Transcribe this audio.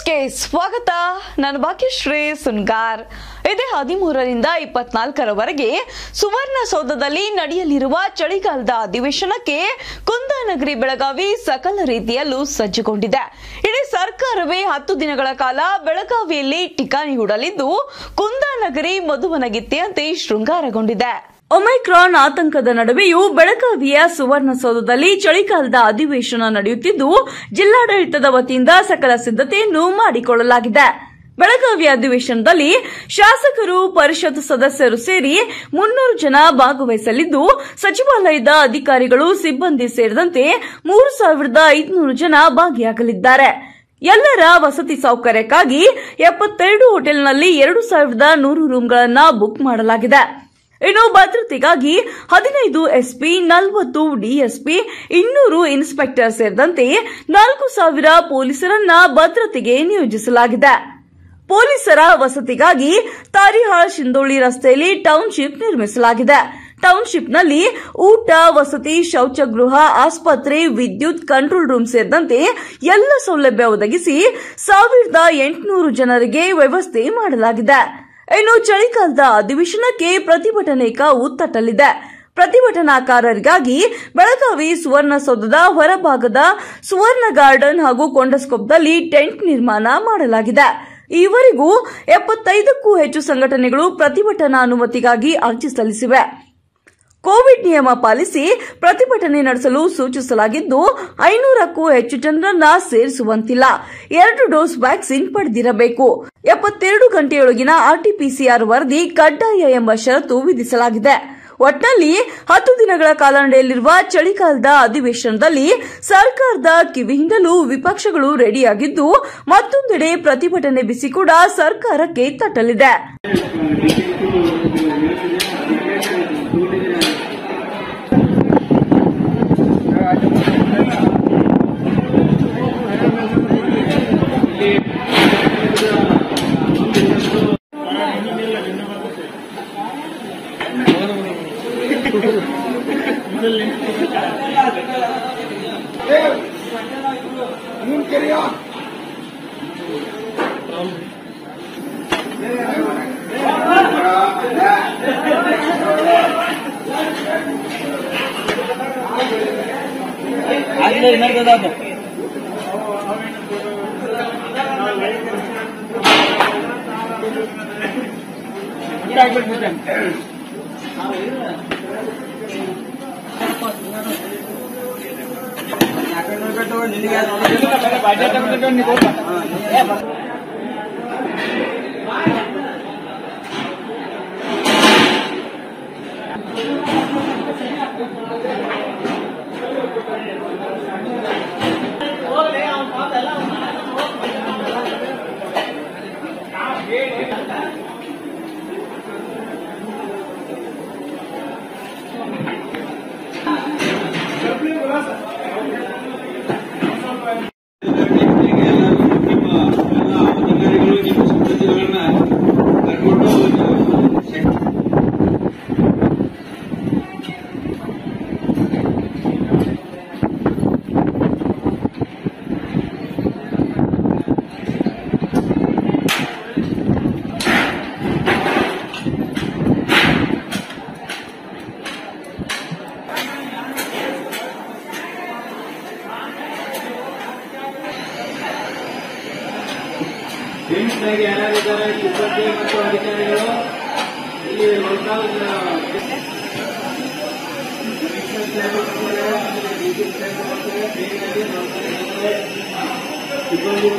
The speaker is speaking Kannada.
ನ್ಯೂಸ್ಗೆ ಸ್ವಾಗತ. ನಾನು ಭಾಗ್ಯಶ್ರೀ ಸುನ್ಗಾರ್. ಇದೇ ಹದಿಮೂರರಿಂದ ಇಪ್ಪತ್ನಾಲ್ಕರವರೆಗೆ ಸುವರ್ಣಸೌಧದಲ್ಲಿ ನಡೆಯಲಿರುವ ಚಳಿಗಾಲದ ಅಧಿವೇಶನಕ್ಕೆ ಕುಂದಾನಗರಿ ಬೆಳಗಾವಿ ಸಕಲ ರೀತಿಯಲ್ಲೂ ಸಜ್ಜುಗೊಂಡಿದೆ. ಇಡೀ ಸರ್ಕಾರವೇ ಹತ್ತು ದಿನಗಳ ಕಾಲ ಬೆಳಗಾವಿಯಲ್ಲಿ ಠಿಕಾಣಿ ಹೂಡಲಿದ್ದು ಕುಂದಾನಗರಿ ಮಧುವನಗಿತ್ತೆಯಂತೆ ಶೃಂಗಾರಗೊಂಡಿದೆ. ಒಮೈಕ್ರಾನ್ ಆತಂಕದ ನಡುವೆಯೂ ಬೆಳಗಾವಿಯ ಸುವರ್ಣಸೌಧದಲ್ಲಿ ಚಳಿಗಾಲದ ಅಧಿವೇಶನ ನಡೆಯುತ್ತಿದ್ದು, ಜಿಲ್ಲಾಡಳಿತದ ವತಿಯಿಂದ ಸಕಲ ಸಿದ್ಧತೆಯನ್ನು ಮಾಡಿಕೊಳ್ಳಲಾಗಿದೆ. ಬೆಳಗಾವಿ ಅಧಿವೇಶನದಲ್ಲಿ ಶಾಸಕರು, ಪರಿಷತ್ ಸದಸ್ಯರು ಸೇರಿ ಮುನ್ನೂರು ಜನ ಭಾಗವಹಿಸಲಿದ್ದು, ಸಚಿವಾಲಯದ ಅಧಿಕಾರಿಗಳು, ಸಿಬ್ಬಂದಿ ಸೇರಿದಂತೆ ಮೂರು ಸಾವಿರದ ಐದುನೂರು ಜನ ಭಾಗಿಯಾಗಲಿದ್ದಾರೆ. ಎಲ್ಲರ ವಸತಿ ಸೌಕರ್ಯಕ್ಕಾಗಿ ಎಪ್ಪತ್ತೆರಡು ಹೋಟೆಲ್ನಲ್ಲಿ ಎರಡು ಸಾವಿರದ ನೂರು ರೂಂಗಳನ್ನು ಬುಕ್ ಮಾಡಲಾಗಿದೆ. ಇನ್ನು ಭದ್ರತೆಗಾಗಿ ಹದಿನೈದು ಎಸ್ಪಿ, ನಲವತ್ತು ಡಿಎಸ್ಪಿ, ಇನ್ನೂರು ಇನ್ಸ್ಪೆಕ್ಟರ್ ಸೇರಿದಂತೆ ನಾಲ್ಕು ಸಾವಿರ ಪೊಲೀಸರನ್ನ ಭದ್ರತೆಗೆ ನಿಯೋಜಿಸಲಾಗಿದೆ. ಪೊಲೀಸರ ವಸತಿಗಾಗಿ ತಾರಿಹಾಳ್ ಶಿಂದೋಳಿ ರಸ್ತೆಯಲ್ಲಿ ಟೌನ್ಶಿಪ್ ನಿರ್ಮಿಸಲಾಗಿದೆ. ಟೌನ್ಶಿಪ್ನಲ್ಲಿ ಊಟ, ವಸತಿ, ಶೌಚಗೃಹ, ಆಸ್ಪತ್ರೆ, ವಿದ್ಯುತ್, ಕಂಟ್ರೋಲ್ ರೂಮ್ ಸೇರಿದಂತೆ ಎಲ್ಲ ಸೌಲಭ್ಯ ಒದಗಿಸಿ ಸಾವಿರದ ಎಂಟುನೂರು ಜನರಿಗೆ ವ್ಯವಸ್ಥೆ ಮಾಡಲಾಗಿದೆ. ಇನ್ನು ಚಳಿಗಾಲದ ಅಧಿವೇಶನಕ್ಕೆ ಪ್ರತಿಭಟನೆ ಉತ್ತಟ್ಟಲಿದೆ. ತಟ್ಟಲಿದೆ ಪ್ರತಿಭಟನಾಕಾರರಿಗಾಗಿ ಬೆಳಗಾವಿ ಸುವರ್ಣಸೌಧದ ಹೊರಭಾಗದ ಸುವರ್ಣ ಗಾರ್ಡನ್ ಹಾಗೂ ಕೊಂಡಸ್ಕೋಪ್ದಲ್ಲಿ ಟೆಂಟ್ ನಿರ್ಮಾಣ ಮಾಡಲಾಗಿದೆ. ಈವರೆಗೂ ಎಪ್ಪತ್ತೈದಕ್ಕೂ ಹೆಚ್ಚು ಸಂಘಟನೆಗಳು ಪ್ರತಿಭಟನಾ ಅನುಮತಿಗಾಗಿ ಅರ್ಜಿ ಸಲ್ಲಿಸಿವೆ. ಕೋವಿಡ್ ನಿಯಮ ಪಾಲಿಸಿ ಪ್ರತಿಭಟನೆ ನಡೆಸಲು ಸೂಚಿಸಲಾಗಿದ್ದು, ಐನೂರಕ್ಕೂ ಹೆಚ್ಚು ಜನರನ್ನ ಸೇರಿಸುವಂತಿಲ್ಲ. ಎರಡು ಡೋಸ್ ವ್ಯಾಕ್ಸಿನ್ ಪಡೆದಿರಬೇಕು. ಎಪ್ಪತ್ತೆರಡು ಗಂಟೆಯೊಳಗಿನ ಆರ್ಟಿಪಿಸಿಆರ್ ವರದಿ ಕಡ್ಡಾಯ ಎಂಬ ಷರತ್ತು ವಿಧಿಸಲಾಗಿದೆ. ಒಟ್ನಲ್ಲಿ ಹತ್ತು ದಿನಗಳ ಕಾಲ ನಡೆಯಲಿರುವ ಚಳಿಗಾಲದ ಅಧಿವೇಶನದಲ್ಲಿ ಸರ್ಕಾರದ ಕಿವಿಯಿಂದಲೂ ವಿಪಕ್ಷಗಳು ರೆಡಿಯಾಗಿದ್ದು, ಮತ್ತೊಂದೆಡೆ ಪ್ರತಿಭಟನೆ ಬಿಸಿ ಕೂಡ ಸರ್ಕಾರಕ್ಕೆ ತಟ್ಟಲಿದೆ. ಆಗ್ಲೇ ಏನಾಗ್ತದ అక్కడ నిలబెట్టు నిలబెట్టు ಬೇನ್ಸ್ನಾಗೆ ಯಾರ್ಯಾರಿದ್ದಾರೆ ಸಿಬ್ಬಂದಿ ಮತ್ತು ಅಧಿಕಾರಿಗಳು ಇಲ್ಲಿ ಲೋಕಲ್ ಸಿಬ್ಬಂದಿ